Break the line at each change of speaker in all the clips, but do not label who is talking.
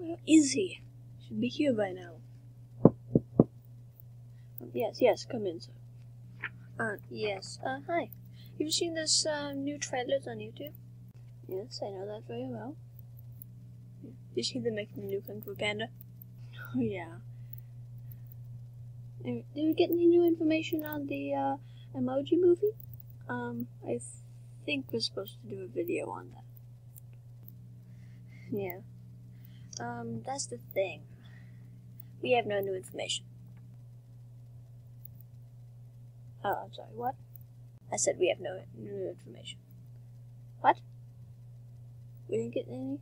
Where is he? Should be here by now. Yes, yes, come in, sir. Uh, yes. Uh, hi. You've seen this uh, new trailers on YouTube? Yes, I know that very well. Did you see them making the new Kung Fu Panda? Oh, yeah. Did you get any new information on the uh, emoji movie? Um, I think we're supposed to do a video on that. Yeah. Um, that's the thing. We have no new information. Oh, I'm sorry, what? I said we have no new information. What? We didn't get any?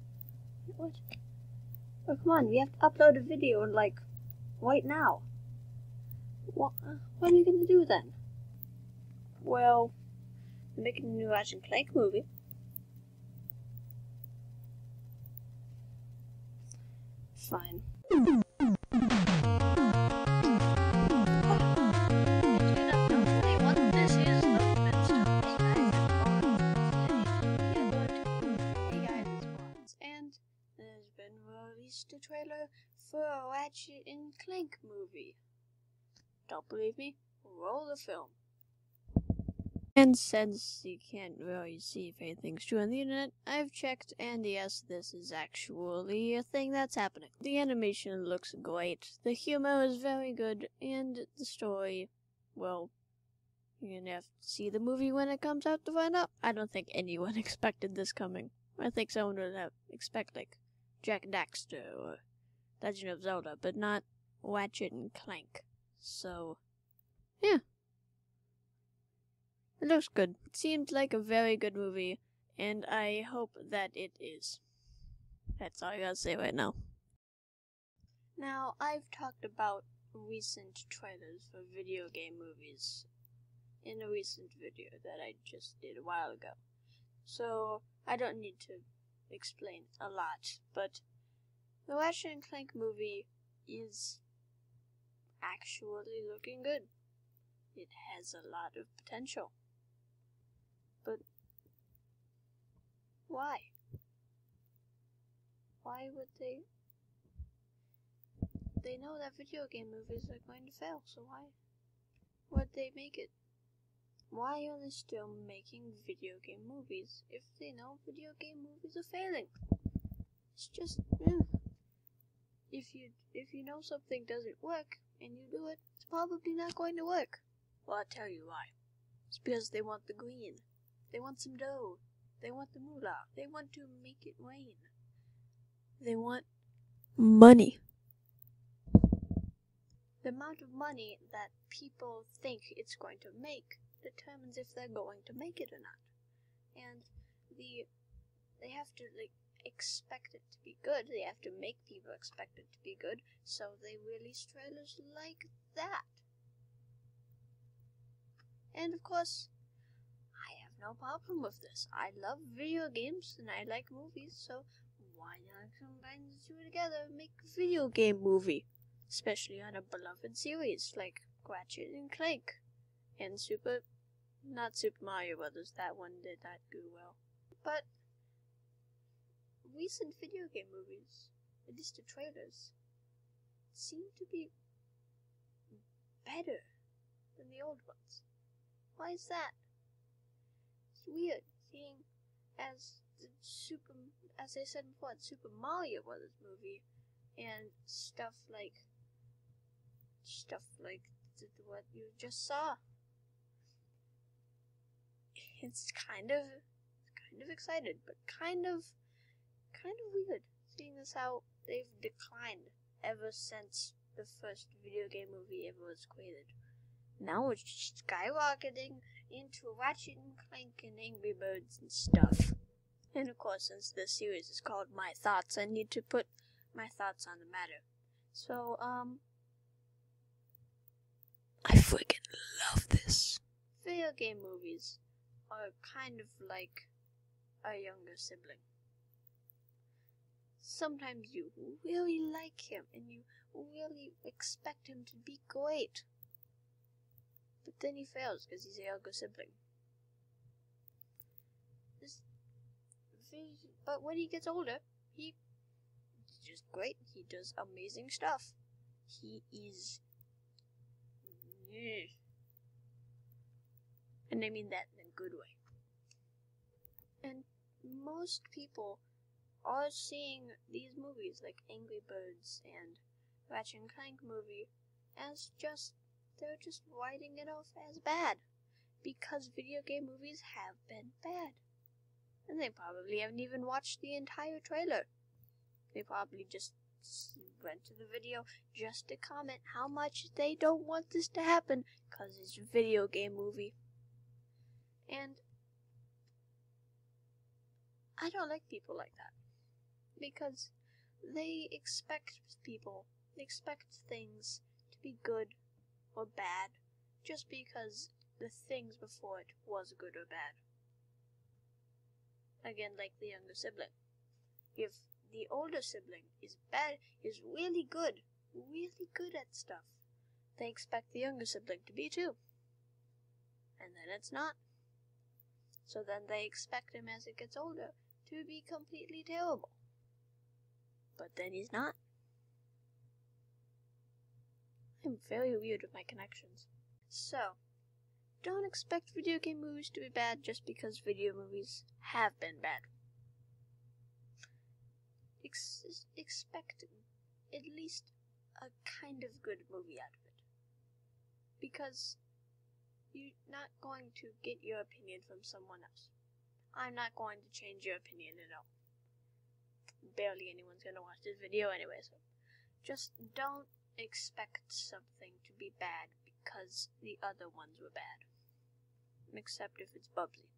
What? Oh, come on, we have to upload a video, like, right now. What, uh, what are we gonna do then? Well, we're making a new and Clank movie. Fine. And there's been released a trailer for a Ratchet and Clank movie. Don't believe me? Roll the film. And since you can't really see if anything's true on the internet, I've checked, and yes, this is actually a thing that's happening. The animation looks great, the humor is very good, and the story, well, you're gonna have to see the movie when it comes out to find out. I don't think anyone expected this coming. I think someone would have expect like Jak Daxter or Legend of Zelda, but not Ratchet and Clank. So, yeah. It looks good. It seems like a very good movie, and I hope that it is. That's all I gotta say right now. Now, I've talked about recent trailers for video game movies in a recent video that I just did a while ago. So, I don't need to explain a lot, but the Ratchet and Clank movie is actually looking good. It has a lot of potential. But why? Why would they? They know that video game movies are going to fail, so why would they make it? Why are they still making video game movies if they know video game movies are failing? It's just, eh. if you if you know something doesn't work and you do it, it's probably not going to work. Well, I'll tell you why. It's because they want the green. They want some dough. They want the moolah. They want to make it rain. They want money. The amount of money that people think it's going to make determines if they're going to make it or not. And the they have to like expect it to be good. They have to make people expect it to be good, so they release trailers like that. And of course, no problem with this. I love video games and I like movies, so why not combine the two together and make a video game movie? Especially on a beloved series like Ratchet and Clank and Super not Super Mario Brothers, that one did not do well. But recent video game movies, at least the trailers, seem to be better than the old ones. Why is that? Weird seeing as the Super, as I said before, Super Mario Brothers movie, and stuff like stuff like th- what you just saw. It's kind of, kind of excited, but kind of, kind of weird seeing as how they've declined ever since the first video game movie ever was created. Now it's skyrocketing into Ratchet and Clank and Angry Birds and stuff. And of course, since this series is called My Thoughts, I need to put my thoughts on the matter. So, um, I freaking love this. Video game movies are kind of like a younger sibling. Sometimes you really like him and you really expect him to be great. But then he fails because he's a younger sibling. This, but when he gets older, he just great. He does amazing stuff. He is. And I mean that in a good way. And most people are seeing these movies like Angry Birds and Ratchet and Clank movie as just they're just writing it off as bad because video game movies have been bad. And they probably haven't even watched the entire trailer. They probably just went to the video just to comment how much they don't want this to happen because it's a video game movie. And I don't like people like that because they expect people, they expect things to be good or bad just because the things before it was good or bad. Again, like the younger sibling. If the older sibling is bad, is really good, really good at stuff, they expect the younger sibling to be too. And then it's not. So then they expect him as it gets older to be completely terrible. But then he's not. I'm very weird with my connections. So, don't expect video game movies to be bad just because video movies have been bad. Ex- expect at least a kind of good movie out of it. Because you're not going to get your opinion from someone else. I'm not going to change your opinion at all. Barely anyone's going to watch this video anyway, so just don't expect something to be bad because the other ones were bad. Except if it's Bubsy.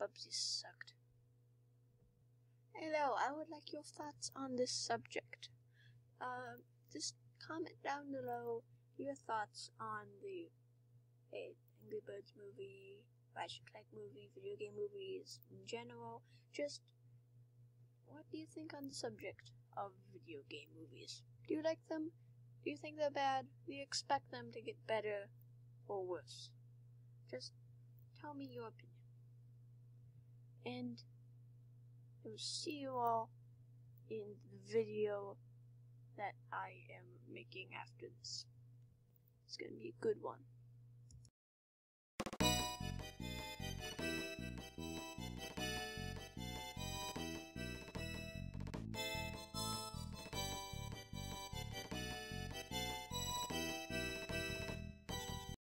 Bubsy sucked. Hello, I would like your thoughts on this subject. Uh, just comment down below your thoughts on the Angry Birds movie, Ratchet Clank movie, video game movies in general. Just what do you think on the subject of video game movies? Do you like them? Do you think they're bad? Do you expect them to get better or worse? Just tell me your opinion. And I will see you all in the video that I am making after this. It's gonna be a good one.